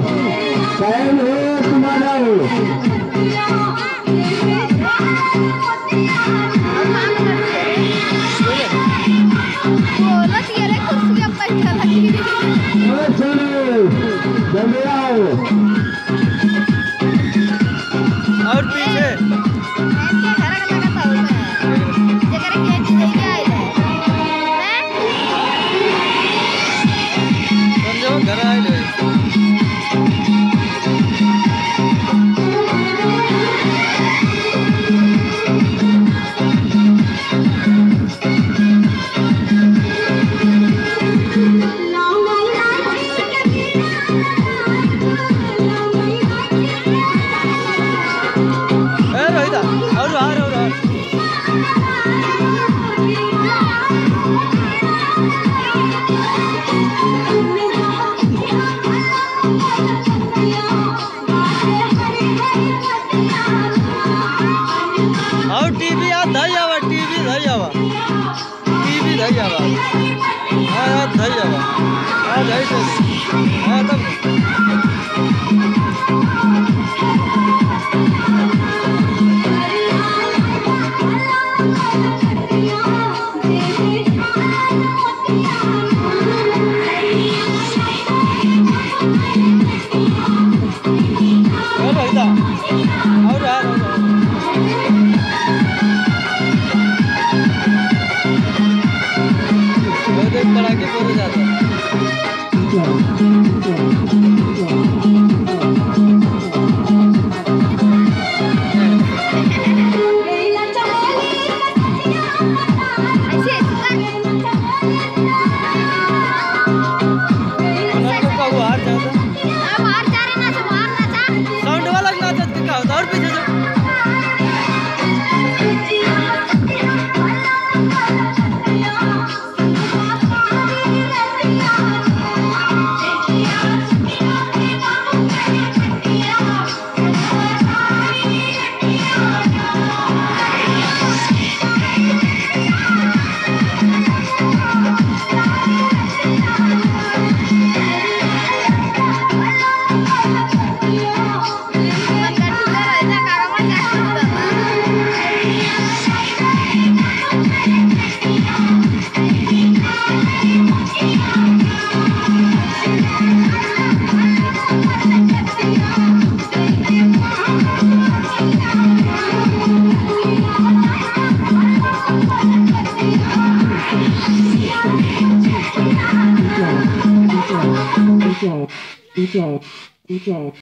चैन हो तुम्हारा हो चलो जमे आओ हाँ, टीवी धई आवा टीवी धई आवा टीवी धई आवा देखो हो जाता है। DJ, DJ, DJ.